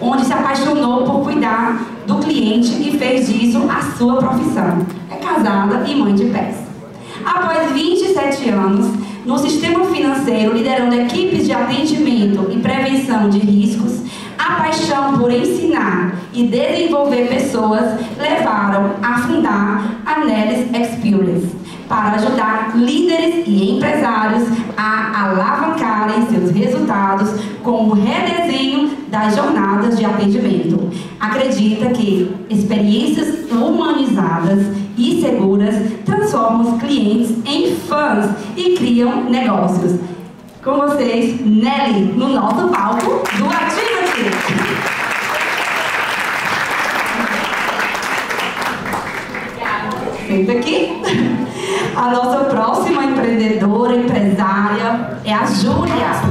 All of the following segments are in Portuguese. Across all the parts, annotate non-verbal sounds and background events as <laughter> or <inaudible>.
Onde se apaixonou por cuidar do cliente e fez disso a sua profissão. É casada e mãe de pés. Após 27 anos no sistema financeiro, liderando equipes de atendimento e prevenção de riscos, a paixão por ensinar e desenvolver pessoas levaram a fundar a Nelis Experience para ajudar líderes e empresários a alavancarem seus resultados com o redesenho das jornadas de atendimento. Acredita que experiências humanizadas e seguras transformam os clientes em fãs e criam negócios. Com vocês, Nelly, no nosso palco do Ativa-te! Senta aqui. A nossa próxima empreendedora, empresária, é a Júlia.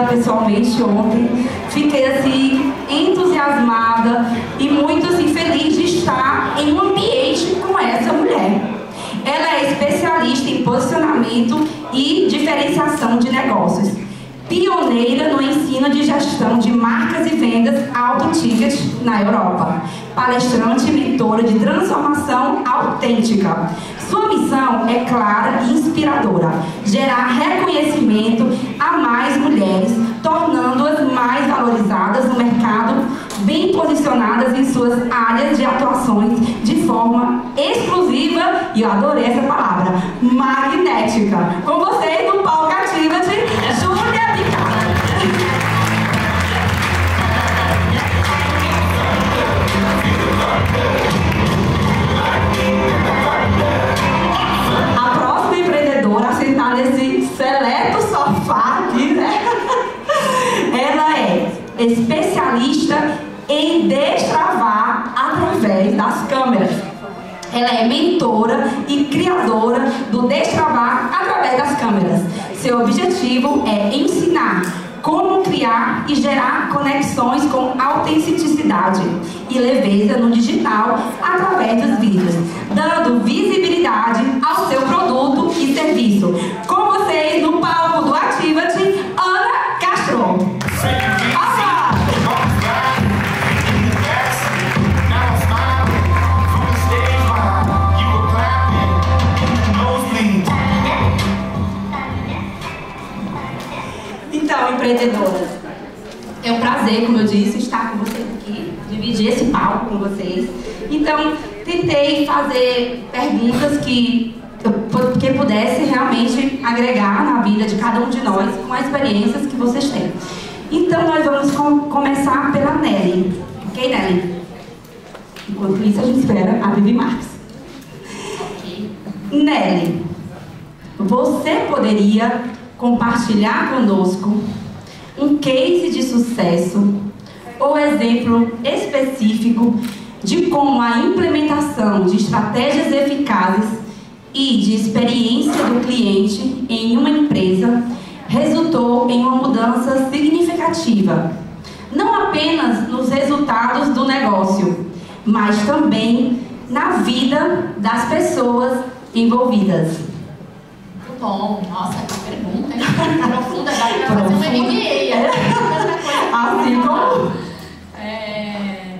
Pessoalmente ontem. Fiquei assim entusiasmada e muito assim, feliz de estar em um ambiente com essa mulher. Ela é especialista em posicionamento e diferenciação de negócios. Pioneira no ensino de gestão de marcas e vendas alto ticket na Europa. Palestrante e mentora de transformação autêntica. Sua missão é clara e inspiradora: gerar reconhecimento a mais mulheres, tornando-as mais valorizadas no mercado, bem posicionadas em suas áreas de atuações de forma exclusiva, e eu adorei essa palavra, magnética. Com vocês no palco ativa de Júlia Picard. A especialista em destravar através das câmeras. Ela é mentora e criadora do Destravar através das câmeras. Seu objetivo é ensinar como criar e gerar conexões com autenticidade e leveza no digital através dos vídeos, dando visibilidade ao seu produto e serviço. Com vocês no palco do Ativa-te, Ana Então, empreendedoras, é um prazer, como eu disse, estar com vocês aqui, dividir esse palco com vocês. Então, tentei fazer perguntas que, que pudesse realmente agregar na vida de cada um de nós com as experiências que vocês têm. Então, nós vamos com, começar pela Nelly. Ok, Nelly? Enquanto isso, a gente espera a Vivi Marques. Nelly, você poderia compartilhar conosco um case de sucesso ou exemplo específico de como a implementação de estratégias eficazes e de experiência do cliente em uma empresa resultou em uma mudança significativa, não apenas nos resultados do negócio, mas também na vida das pessoas envolvidas. Muito bom. Nossa, que? Profunda, dá pra fazer uma MBA. Assim como É,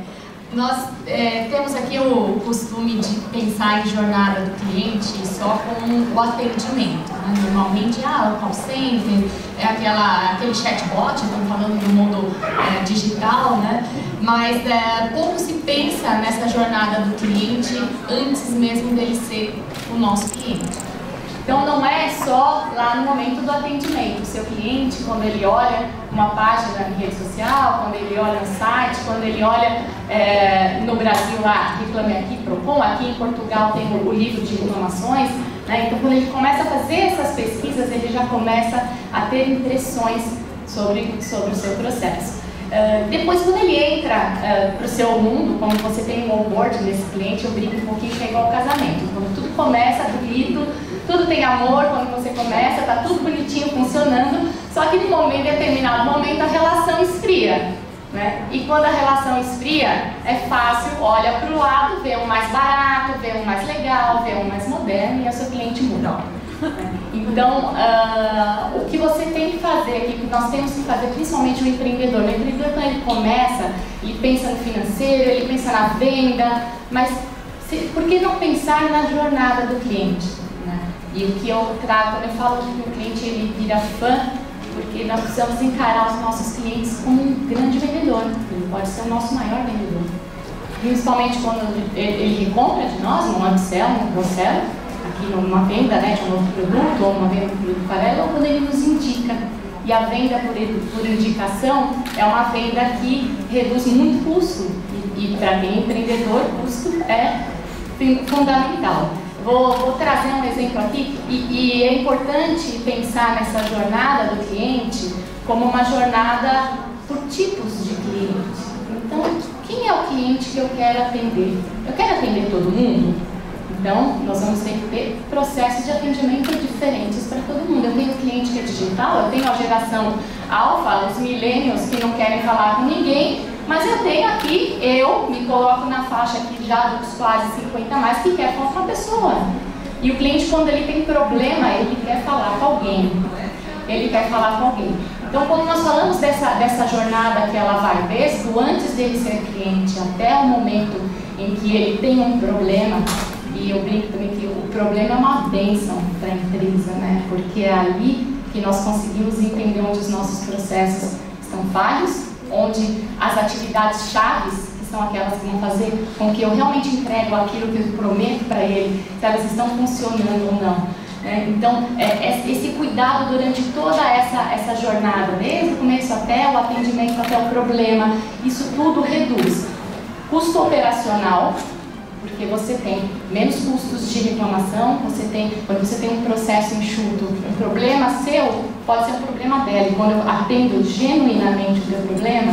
nós é, temos aqui o costume de pensar em jornada do cliente só com o atendimento. Né? Normalmente, ah, o call center, é aquela, aquele chatbot, estamos falando do mundo é, digital, né? mas é, pouco se pensa nessa jornada do cliente antes mesmo dele ser o nosso cliente. Então não é só lá no momento do atendimento. O seu cliente, quando ele olha uma página em rede social, quando ele olha um site, quando ele olha é, no Brasil lá, Reclame Aqui, Propom, aqui em Portugal tem o livro de reclamações, né? então quando ele começa a fazer essas pesquisas, ele já começa a ter impressões sobre, sobre o seu processo. Uh, depois, quando ele entra uh, para o seu mundo, como você tem um onboard nesse cliente, eu brinco um pouquinho que é igual ao casamento. Quando tudo começa bonito, tudo tem amor quando você começa, tá tudo bonitinho, funcionando, só que num momento, determinado momento a relação esfria. Né? E quando a relação esfria, é fácil, olha para o lado, vê um mais barato, vê um mais legal, vê um mais moderno e o seu cliente muda. Então, uh, o que você tem que fazer aqui, que nós temos que fazer, principalmente o empreendedor, o empreendedor quando ele começa, ele pensa no financeiro, ele pensa na venda, mas se, por que não pensar na jornada do cliente? Né? E o que eu trato, eu falo que o cliente ele vira fã, porque nós precisamos encarar os nossos clientes como um grande vendedor, ele pode ser o nosso maior vendedor. Principalmente quando ele, ele compra de nós, num upsell, num cross-sell, numa venda né, de um novo produto, ou uma venda de um produto paralelo, ou quando ele nos indica. E a venda por, por indicação é uma venda que reduz muito custo. E, e para mim, empreendedor, custo é fundamental. Vou, vou, trazer um exemplo aqui, e, e é importante pensar nessa jornada do cliente como uma jornada por tipos de clientes. Então, quem é o cliente que eu quero atender? Eu quero atender todo mundo? Então, nós vamos ter que ter processos de atendimento diferentes para todo mundo. Eu tenho cliente que é digital, eu tenho a geração alfa, os millennials que não querem falar com ninguém, mas eu tenho aqui, eu me coloco na faixa aqui já dos quase 50 mais que quer falar com uma pessoa. E o cliente, quando ele tem problema, ele quer falar com alguém. Ele quer falar com alguém. Então, quando nós falamos dessa, dessa jornada que ela vai desde antes dele ser cliente até o momento em que ele tem um problema, e eu brinco também que o problema é uma bênção para a empresa, né? Porque é ali que nós conseguimos entender onde os nossos processos estão falhos, onde as atividades chaves, que são aquelas que vão fazer com que eu realmente entrego aquilo que eu prometo para ele, se elas estão funcionando ou não. É, então, é, é, esse cuidado durante toda essa, essa jornada, desde o começo até o atendimento, até o problema, isso tudo reduz custo operacional, porque você tem menos custos de reclamação, você tem, quando você tem um processo enxuto, um problema seu pode ser um problema dela. E quando eu atendo genuinamente o seu problema,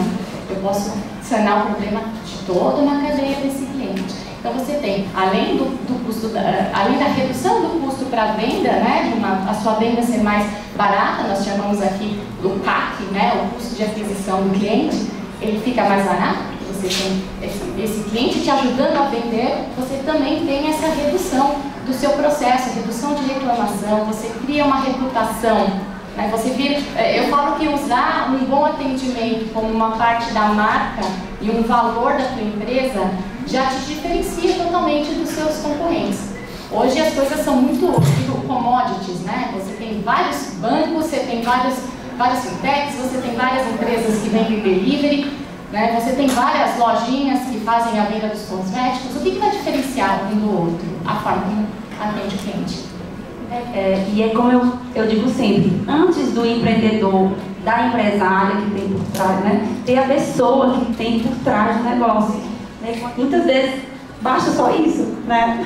eu posso sanar o problema de toda uma cadeia desse cliente. Então, você tem, além do, do custo, da, além da redução do custo para a venda, né, uma, a sua venda ser mais barata, nós chamamos aqui do CAC, né, o custo de aquisição do cliente, ele fica mais barato, você esse, esse cliente te ajudando a vender, você também tem essa redução do seu processo, redução de reclamação, você cria uma reputação né? Você vira, é, eu falo que usar um bom atendimento como uma parte da marca e um valor da tua empresa já te diferencia totalmente dos seus concorrentes. Hoje as coisas são muito commodities, né? Você tem vários bancos, você tem vários, vários fintechs, você tem várias empresas que vendem delivery, né? você tem várias lojinhas que fazem a venda dos cosméticos. O que, que vai diferenciar um do outro? A forma como atende o cliente. É, é, e é como eu, eu digo sempre, antes do empreendedor, da empresária que tem por trás, né, tem a pessoa que tem por trás do negócio. Né? Muitas vezes basta só isso, né?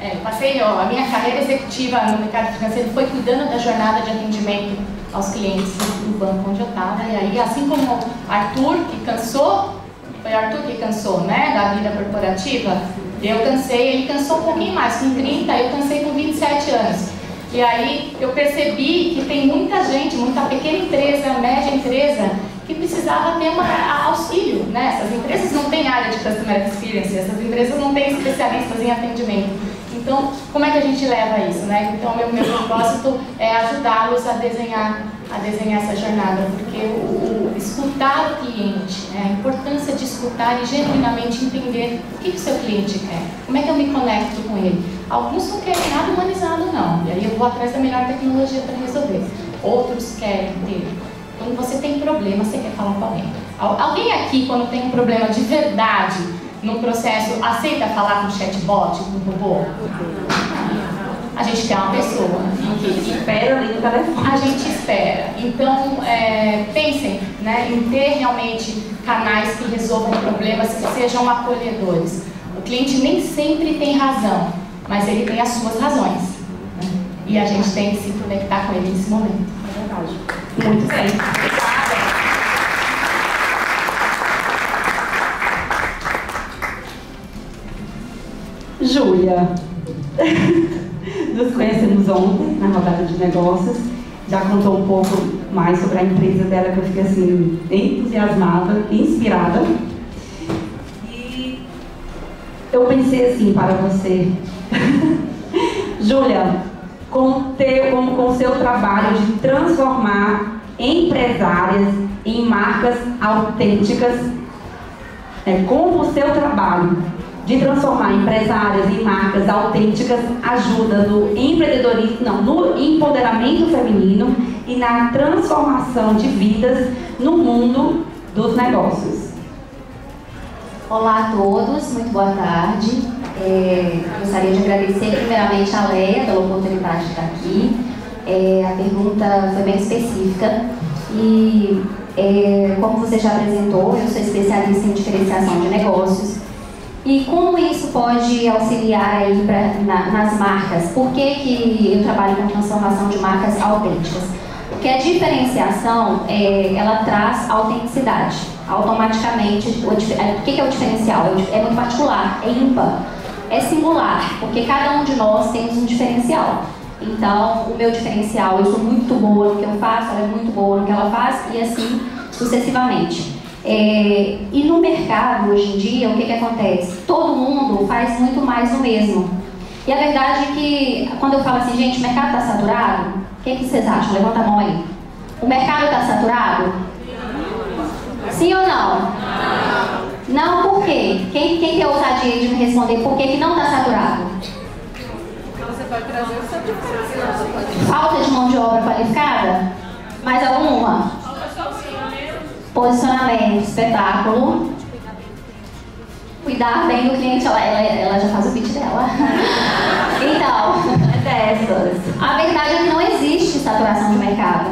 É, passei, ó, a minha carreira executiva no mercado financeiro foi cuidando da jornada de atendimento aos clientes do banco onde eu estava. E aí, assim como Arthur, que cansou, foi Arthur que cansou, né, da vida corporativa, eu cansei, ele cansou um pouquinho mais, com 30, eu cansei com 27 anos. E aí eu percebi que tem muita gente, muita pequena empresa, média empresa, que precisava ter uma, auxílio. Né? Essas empresas não têm área de Customer Experience, essas empresas não têm especialistas em atendimento. Então, como é que a gente leva isso? Né? Então, meu, meu propósito é ajudá-los a desenhar a desenhar essa jornada, porque o, o escutar o cliente, né, a importância de escutar e genuinamente entender o que, que o seu cliente quer, como é que eu me conecto com ele. Alguns não querem nada humanizado, não, e aí eu vou atrás da melhor tecnologia para resolver. Outros querem ter. Quando você tem problema, você quer falar com alguém. Alguém aqui, quando tem um problema de verdade no processo, aceita falar com chatbot, com o robô? a gente quer uma pessoa que espera ali no telefone. A gente espera. Então, é, pensem né, em ter realmente canais que resolvam problemas, que sejam acolhedores. O cliente nem sempre tem razão, mas ele tem as suas razões. Né? E a gente tem que se conectar com ele nesse momento. É verdade. Muito bem. Júlia. Nos conhecemos ontem na rodada de negócios. Já contou um pouco mais sobre a empresa dela, que eu fiquei assim, entusiasmada, inspirada. E eu pensei assim para você, <laughs> Júlia, com, teu, com, com o seu trabalho de transformar empresárias em marcas autênticas, é, como o seu trabalho de transformar empresárias em marcas autênticas ajuda no empreendedorismo, não, no empoderamento feminino e na transformação de vidas no mundo dos negócios. Olá a todos, muito boa tarde. É, gostaria de agradecer primeiramente a Leia pela oportunidade de estar aqui. É, a pergunta foi bem específica e, é, como você já apresentou, eu sou especialista em diferenciação de negócios e como isso pode auxiliar aí pra, na, nas marcas? Por que, que eu trabalho com transformação de marcas autênticas? Porque a diferenciação, é, ela traz autenticidade. Automaticamente, o, o que, que é o diferencial? É, é muito particular, é ímpar, é singular, porque cada um de nós temos um diferencial. Então, o meu diferencial, eu sou muito boa no que eu faço, ela é muito boa no que ela faz, e assim sucessivamente. É, e no mercado, hoje em dia, o que, que acontece? Todo mundo faz muito mais o mesmo. E a verdade é que, quando eu falo assim, gente, o mercado está saturado, o que, que vocês acham? Levanta a mão aí. O mercado está saturado? Sim ou não? Não, por quê? Quem, quem tem ousadia de me responder por que, que não está saturado? Você pode trazer o seu Falta de mão de obra qualificada? Mais alguma? Posicionamento, espetáculo. Cuidar bem do cliente, ela, ela, ela já faz o pitch dela. <laughs> então, é dessas. A verdade é que não existe saturação de mercado.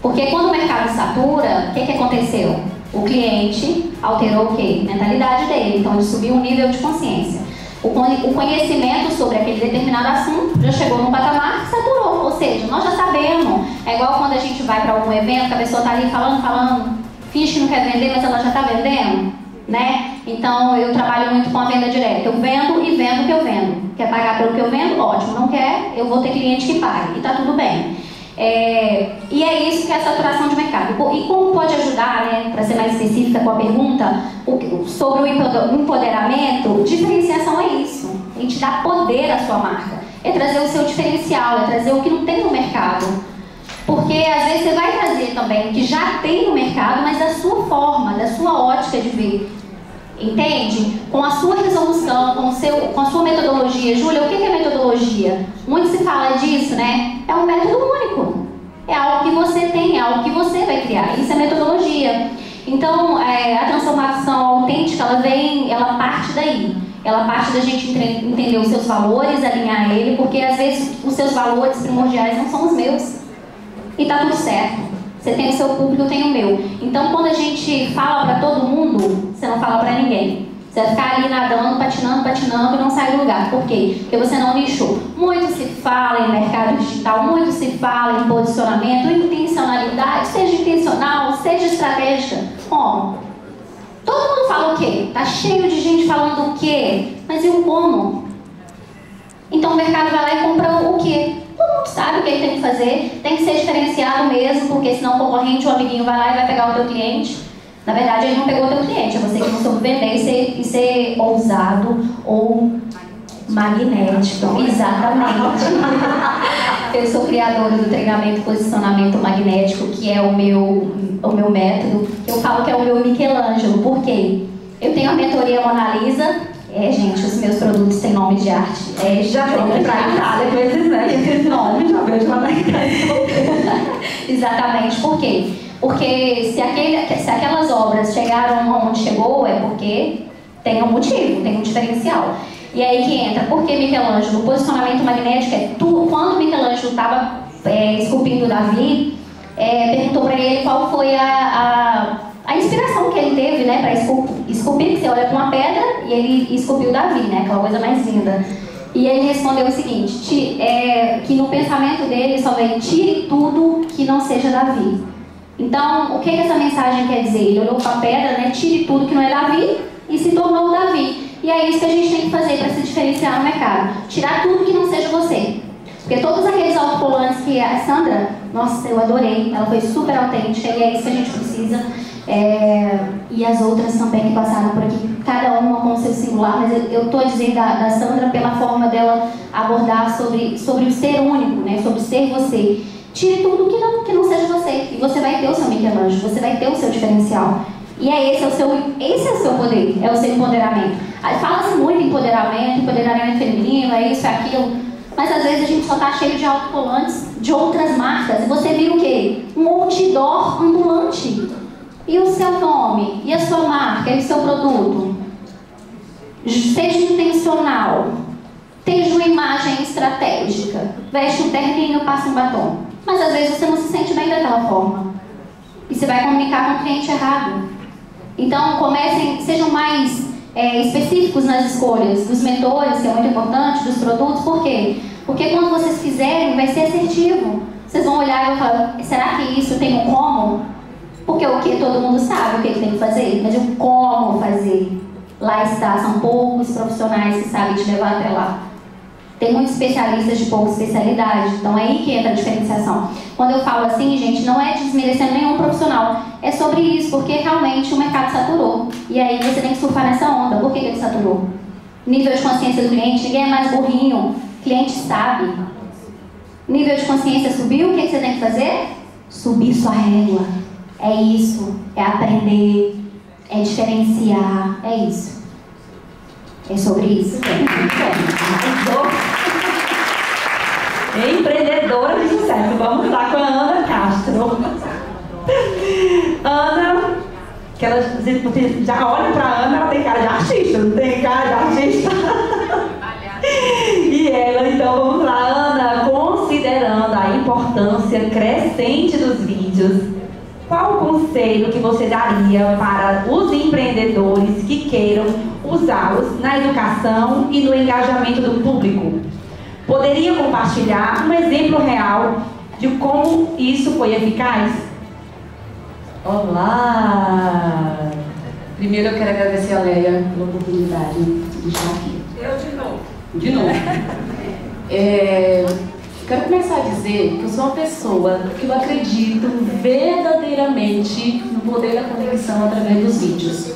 Porque quando o mercado satura, o que, que aconteceu? O cliente alterou o quê? Mentalidade dele. Então ele subiu um nível de consciência. O conhecimento sobre aquele determinado assunto já chegou num patamar que saturou. Ou seja, nós já sabemos. É igual quando a gente vai para algum evento, a pessoa está ali falando, falando finge que não quer vender, mas ela já está vendendo. né? Então eu trabalho muito com a venda direta. Eu vendo e vendo o que eu vendo. Quer pagar pelo que eu vendo? Ótimo. Não quer? Eu vou ter cliente que pague. E tá tudo bem. É, e é isso que é a saturação de mercado. E como pode ajudar, né, para ser mais específica com a pergunta, o- sobre o empoderamento, diferenciação é isso. A gente dá poder à sua marca. É trazer o seu diferencial, é trazer o que não tem no mercado. Porque às vezes você vai trazer também o que já tem no mercado, mas da sua forma, da sua ótica de ver. Entende? Com a sua resolução, com, seu, com a sua metodologia. Júlia, o que é metodologia? Muito se fala disso, né? É um método único. É algo que você tem, é algo que você vai criar. Isso é metodologia. Então, é, a transformação autêntica, ela vem, ela parte daí. Ela parte da gente entender os seus valores, alinhar ele, porque às vezes os seus valores primordiais não são os meus. E tá tudo certo. Você tem o seu público, eu tenho o meu. Então, quando a gente fala para todo mundo, você não fala para ninguém. Você vai ficar ali nadando, patinando, patinando e não sai do lugar. Por quê? Porque você não nichou. Muito se fala em mercado digital, muito se fala em posicionamento, intencionalidade, seja intencional, seja estratégica. Como? Todo mundo fala o quê? Tá cheio de gente falando o quê? Mas e o como? Então o mercado vai lá e compra o quê? Todo mundo sabe o que ele tem que fazer, tem que ser diferenciado mesmo, porque senão o concorrente, o amiguinho vai lá e vai pegar o teu cliente. Na verdade, ele não pegou o teu cliente, é você que não soube vender e ser, e ser ousado ou magnético. Exatamente. <laughs> Eu sou criadora do treinamento posicionamento magnético, que é o meu, o meu método. Eu falo que é o meu Michelangelo, por quê? Eu tenho a mentoria Mona Lisa. É, gente, os meus produtos têm nome de arte. É, Já que pra Itália com esses, né? Esses nomes, já vejo lá na <laughs> Itália. Exatamente, por quê? Porque se, aquele, se aquelas obras chegaram onde chegou, é porque tem um motivo, tem um diferencial. E aí que entra, por que Michelangelo? O posicionamento magnético é quando Michelangelo estava é, esculpindo Davi, é, perguntou para ele qual foi a, a, a inspiração que ele teve né, para esculpir, esculpir, que você olha para uma pedra e ele esculpiu Davi, né, aquela coisa mais linda. E ele respondeu o seguinte, é, que no pensamento dele só vem tire tudo que não seja Davi. Então, o que, que essa mensagem quer dizer? Ele olhou para a pedra, né, tire tudo que não é Davi e se tornou Davi. E é isso que a gente tem que fazer para se diferenciar no mercado. Tirar tudo que não seja você. Porque todos aqueles autocolantes que a Sandra, nossa, eu adorei, ela foi super autêntica e é isso que a gente precisa. É, e as outras também que passaram por aqui, cada uma com seu singular, mas eu estou dizendo da, da Sandra pela forma dela abordar sobre, sobre o ser único, né? sobre ser você. Tire tudo que não, que não seja você e você vai ter o seu Michelangelo, você vai ter o seu diferencial. E é esse, é o seu, esse é o seu poder, é o seu empoderamento. Fala-se muito em empoderamento, empoderamento feminino, é isso, é aquilo. Mas às vezes a gente só tá cheio de autocolantes de outras marcas. E você vira o quê? Um outdoor ambulante. E o seu nome? E a sua marca? E o seu produto? Seja intencional. Tenha uma imagem estratégica. Veste um terninho, passa um batom. Mas às vezes você não se sente bem daquela forma. E você vai comunicar com o cliente errado. Então comecem, sejam mais é, específicos nas escolhas dos mentores, que é muito importante, dos produtos. Por quê? Porque quando vocês fizerem, vai ser assertivo. Vocês vão olhar e vão falar, será que isso tem um como? Porque o que todo mundo sabe o que tem que fazer, mas o como fazer. Lá está, são poucos profissionais que sabem te levar até lá. Tem muitos especialistas de pouca especialidade, então é aí que entra a diferenciação. Quando eu falo assim, gente, não é desmerecendo nenhum profissional, é sobre isso, porque realmente o mercado saturou. E aí você tem que surfar nessa onda. Por que ele saturou? Nível de consciência do cliente, ninguém é mais burrinho, cliente sabe. Nível de consciência subiu, o que você tem que fazer? Subir sua régua. É isso, é aprender, é diferenciar, é isso. É sobre isso. Empreendedora de sucesso. Vamos lá com a Ana Castro. Ana, que ela já olha pra Ana, ela tem cara de artista, não tem cara de artista? E ela, então vamos lá, Ana, considerando a importância crescente dos vídeos, qual o conselho que você daria para os empreendedores que queiram usá-los na educação e no engajamento do público? Poderia compartilhar um exemplo real de como isso foi eficaz? Olá! Primeiro eu quero agradecer a Leia pela oportunidade de estar aqui. Eu de novo. De novo. É, quero começar a dizer que eu sou uma pessoa que eu acredito verdadeiramente no poder da conexão através dos vídeos.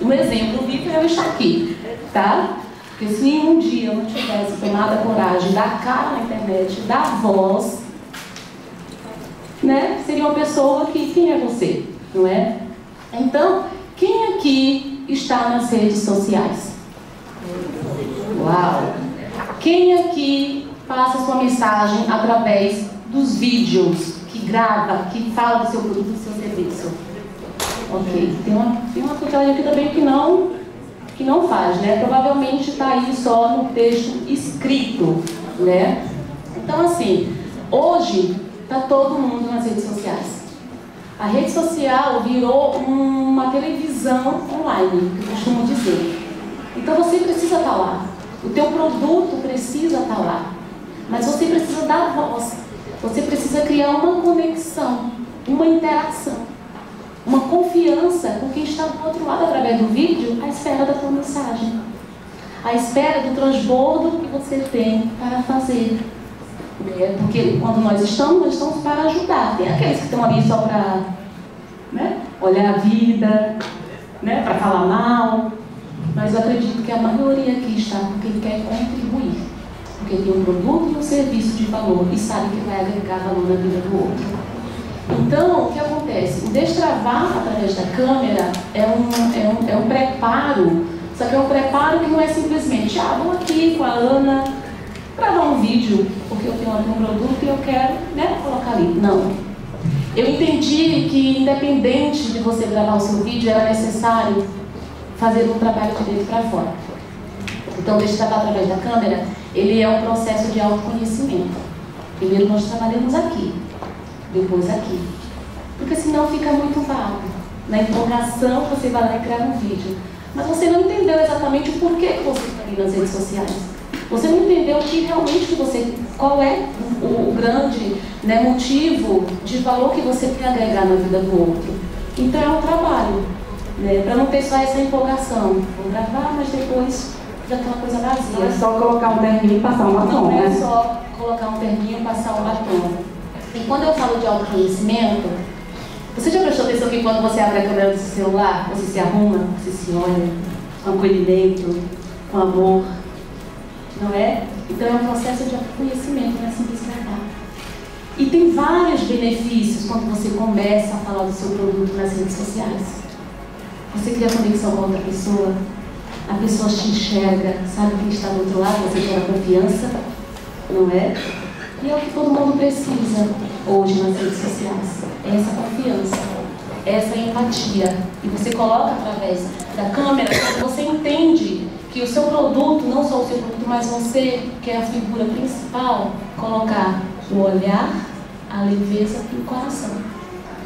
Um exemplo vivo é eu estar aqui, tá? Porque se um dia eu não tivesse tomado a coragem dar cara na internet, dar voz, né? Seria uma pessoa que, quem é você? Não é? Então, quem aqui está nas redes sociais? Uau! Quem aqui passa sua mensagem através dos vídeos, que grava, que fala do seu produto, do seu serviço? Ok. Tem uma, tem uma quantidade aqui também que não, que não faz, né? Provavelmente está aí só no texto escrito, né? Então, assim, hoje está todo mundo nas redes sociais. A rede social virou uma televisão online, que eu costumo dizer. Então você precisa estar lá. O teu produto precisa estar lá. Mas você precisa dar voz. Você precisa criar uma conexão, uma interação, uma confiança com quem está do outro lado através do vídeo à espera da tua mensagem. À espera do transbordo que você tem para fazer. Né? Porque quando nós estamos, nós estamos para ajudar. Tem aqueles que estão ali só para né? olhar a vida, né? para falar mal. Mas eu acredito que a maioria aqui está porque quer contribuir. Porque tem um produto e um serviço de valor e sabe que vai agregar valor na vida do outro. Então, o que acontece? O destravar através da câmera é um, é um, é um preparo, só que é um preparo que não é simplesmente, ah, vou aqui com a Ana gravar um vídeo, porque eu tenho aqui um produto e eu quero né, colocar ali. Não. Eu entendi que, independente de você gravar o seu vídeo, era necessário fazer um trabalho de dentro para fora. Então, destravar através da câmera, ele é um processo de autoconhecimento. Primeiro nós trabalhamos aqui, depois aqui. Porque senão fica muito vago. Na empolgação, você vai lá e grava um vídeo. Mas você não entendeu exatamente o porquê que você está ali nas redes sociais. Você não entendeu o que realmente você, qual é o, o grande né, motivo de valor que você quer agregar na vida do outro. Então é um trabalho, né, para não ter só essa empolgação. Vou gravar, mas depois fica aquela coisa vazia. Não é só colocar um terninho e passar um batom, Não é né? só colocar um terninho e passar um batom. E quando eu falo de autoconhecimento, você já prestou atenção que quando você abre a câmera do seu celular, você se arruma, você se olha com acolhimento, com amor, não é? Então é um processo de autoconhecimento, não é simples gravar. E tem vários benefícios quando você começa a falar do seu produto nas redes sociais. Você cria conexão com outra pessoa, a pessoa te enxerga, sabe quem está do outro lado, você gera confiança, não é? E é o que todo mundo precisa hoje nas redes sociais. É essa confiança, essa empatia. E você coloca através da câmera, você entende que o seu produto, não só o seu produto, mas você, que é a figura principal, colocar o olhar, a leveza e o coração.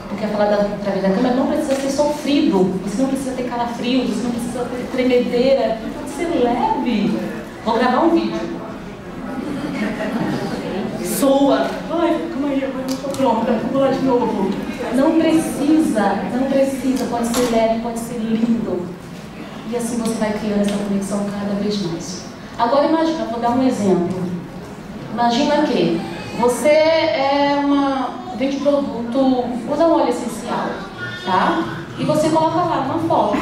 Porque a falar da, através da câmera não precisa ser sofrido, você não precisa ter calafrio, você não precisa ter tremedeira, pode ser leve. Vou gravar um vídeo. Soa. Ai, calma aí, agora eu estou pronta, vou lá de novo. Não precisa, não precisa, pode ser leve, pode ser lindo. E assim você vai criando essa conexão cada vez mais. Agora imagina, vou dar um exemplo. Imagina que você é uma vende produto, usa óleo essencial, tá? E você coloca lá uma foto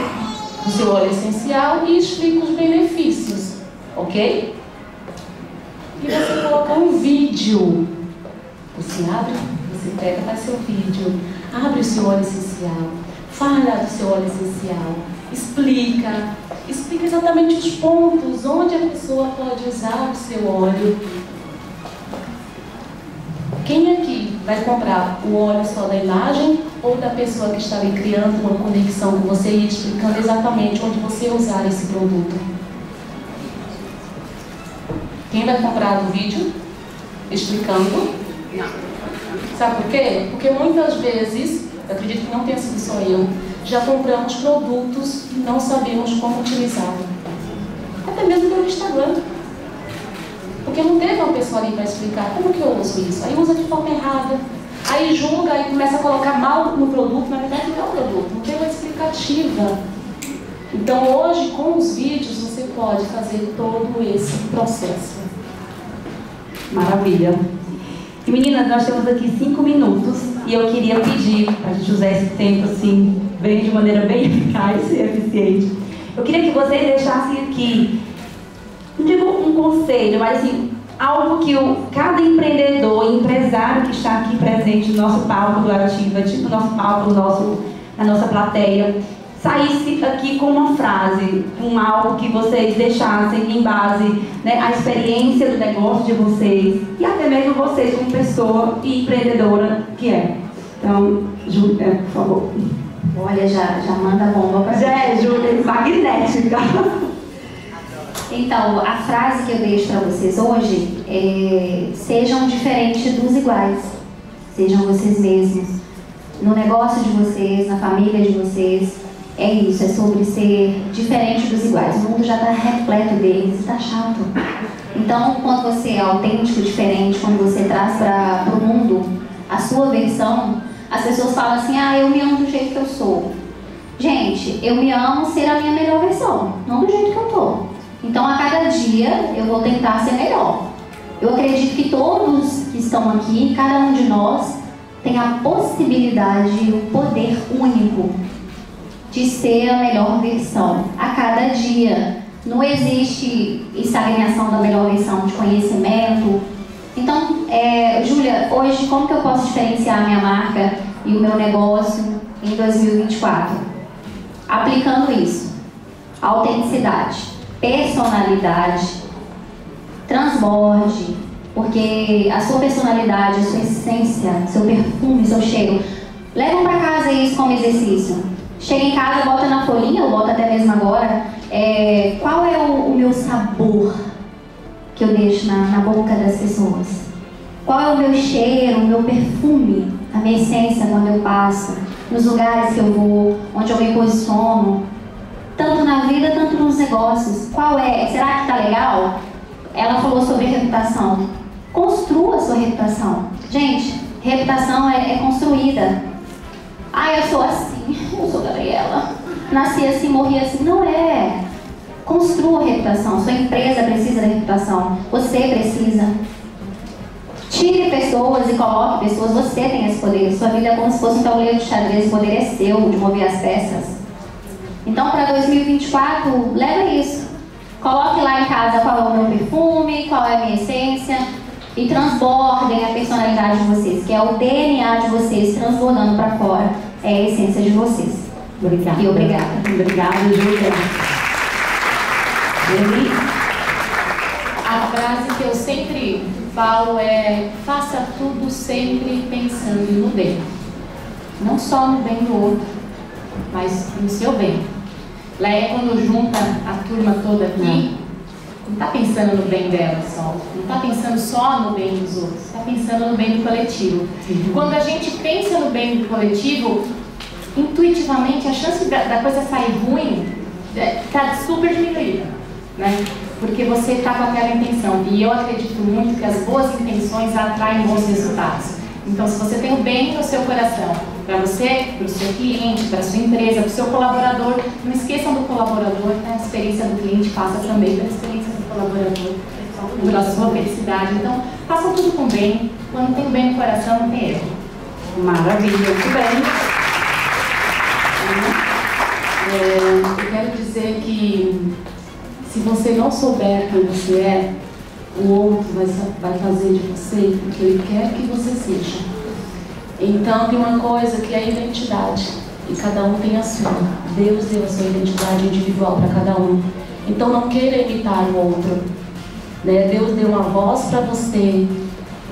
do seu óleo essencial e explica os benefícios, ok? E você coloca um vídeo. Você abre, você pega, faz seu vídeo, abre o seu óleo essencial, fala do seu óleo essencial, explica, explica exatamente os pontos onde a pessoa pode usar o seu óleo. Quem aqui vai comprar o óleo só da imagem ou da pessoa que está ali criando uma conexão com você e explicando exatamente onde você usar esse produto? Quem vai comprar o vídeo explicando? Não. Sabe por quê? Porque muitas vezes, eu acredito que não tenha sido só eu, já compramos produtos e não sabemos como utilizar. Até mesmo pelo Instagram. Porque não teve uma pessoa ali para explicar como que eu uso isso. Aí usa de forma errada. Aí julga e começa a colocar mal no produto, na verdade não é o produto, não tem uma explicativa. Então hoje com os vídeos você pode fazer todo esse processo. Maravilha. E meninas, nós temos aqui cinco minutos e eu queria pedir para a gente usar esse tempo assim, bem de maneira bem <laughs> eficaz e eficiente. Eu queria que vocês deixassem aqui, não digo um conselho, mas assim, algo que o, cada empreendedor, empresário que está aqui presente no nosso palco do Ativa, tipo nosso palco, no nosso, na nossa plateia, saísse aqui com uma frase, com algo que vocês deixassem em base né, à experiência do negócio de vocês e até mesmo vocês como pessoa e empreendedora que é. Então, Júlia, por favor. Olha, já, já manda bomba pra Já é, Júlia, magnética. Então, a frase que eu deixo para vocês hoje é: sejam diferentes dos iguais. Sejam vocês mesmos. No negócio de vocês, na família de vocês. É isso, é sobre ser diferente dos iguais. O mundo já está repleto deles, está chato. Então, quando você é autêntico, diferente, quando você traz para o mundo a sua versão, as pessoas falam assim: ah, eu me amo do jeito que eu sou. Gente, eu me amo ser a minha melhor versão, não do jeito que eu tô. Então, a cada dia eu vou tentar ser melhor. Eu acredito que todos que estão aqui, cada um de nós, tem a possibilidade, o poder único de ser a melhor versão a cada dia. Não existe estagnação da melhor versão de conhecimento. Então, é, Júlia, hoje como que eu posso diferenciar a minha marca e o meu negócio em 2024? Aplicando isso. Autenticidade, personalidade, transborde, porque a sua personalidade, a sua essência, seu perfume, seu cheiro, levam para casa isso como exercício. Chega em casa, bota na folhinha, ou bota até mesmo agora, é, qual é o, o, meu sabor que eu deixo na, na boca das pessoas? Qual é o meu cheiro, o meu perfume, a minha essência quando eu passo, nos lugares que eu vou, onde eu me posiciono, tanto na vida, tanto nos negócios. Qual é? Será que tá legal? Ela falou sobre reputação. Construa sua reputação. Gente, reputação é, é construída. Ah, eu sou assim, <laughs> eu sou Gabriela. Nasci assim, morri assim. Não é. Construa a reputação. Sua empresa precisa da reputação. Você precisa. Tire pessoas e coloque pessoas. Você tem esse poder. Sua vida é como se fosse um tabuleiro de xadrez. O poder é seu de mover as peças. Então, para 2024, leva isso. Coloque lá em casa qual é o meu perfume, qual é a minha essência e transbordem a personalidade de vocês, que é o DNA de vocês transbordando para fora, é a essência de vocês. Obrigada. E obrigada. Obrigada, Júlia. A frase que eu sempre falo é: faça tudo sempre pensando no bem. Não só no bem do outro, mas no seu bem. Leia, quando junta a turma toda aqui, não está pensando no bem dela só, não está pensando só no bem dos outros, está pensando no bem do coletivo. Quando a gente pensa no bem do coletivo, intuitivamente a chance da, da coisa sair ruim está super diminuída, né? Porque você está com aquela intenção. E eu acredito muito que as boas intenções atraem bons resultados. Então, se você tem o bem no seu coração, para você, para o seu cliente, para a sua empresa, para o seu colaborador, não esqueçam do colaborador, né? a experiência do cliente passa também pela experiência do colaborador, pela sua felicidade. Então, façam tudo com bem. Quando tem bem no coração, não tem erro. maravilha, muito bem. É, eu quero dizer que se você não souber quem você é, o outro vai, vai fazer de você o que ele quer que você seja. Então tem uma coisa que é a identidade. E cada um tem a sua. Deus deu a sua identidade individual para cada um. Então não queira imitar o outro. Né? Deus deu uma voz para você,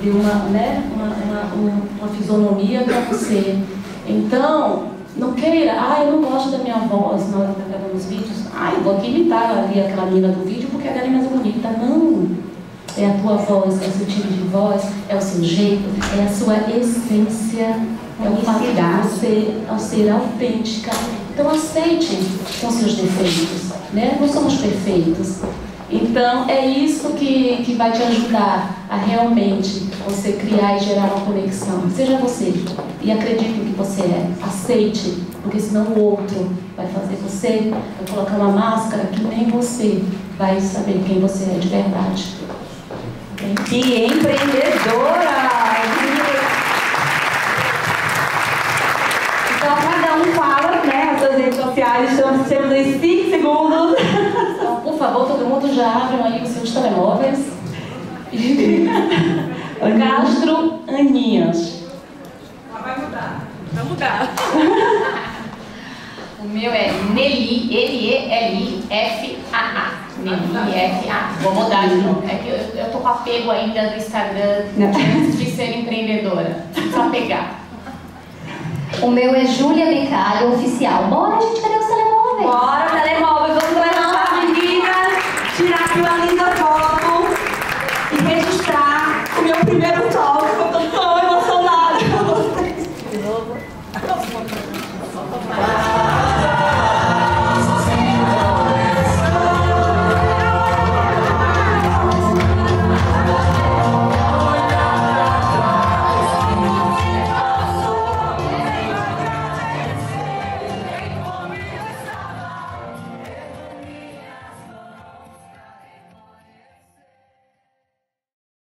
deu uma, né? uma, uma, uma, fisionomia para você. Então, não queira, ah, eu não gosto da minha voz na hora que tá gravando os vídeos. Ah, eu vou aqui imitar ali aquela menina do vídeo porque ela é mais bonita. Não. É a tua voz, é o seu tipo de voz, é o seu jeito, é a sua essência, é o de você ao ser autêntica. Então aceite com seus defeitos, né? Não somos perfeitos. Então é isso que, que vai te ajudar a realmente você criar e gerar uma conexão. Seja você e acredite no que você é. Aceite, porque senão o outro vai fazer você, vai colocar uma máscara que nem você vai saber quem você é de verdade. Que empreendedora! Então, cada um fala, né, as suas redes sociais, estamos temos aí 5 segundos. Então, por favor, todo mundo já abre aí os seus telemóveis. <laughs> Castro Aninhas. Vai mudar. Vai mudar. <laughs> O meu é Nelly, N-E-L-I-F-A-A. É ah, Vou mudar de novo. É que eu, eu tô com apego ainda do Instagram antes de ser empreendedora. Só pegar. O meu é Júlia Bicalho, oficial. Bora, gente, cadê os telemóveis? Bora, telemóvel, vamos levantar a menina, tirar aquela linda foto.